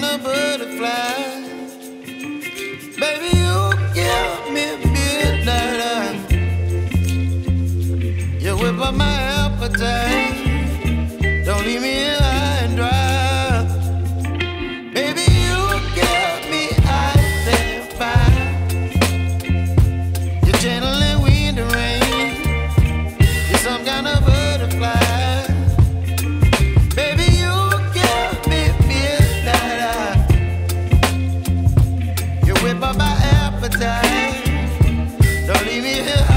gonna burn. yeah.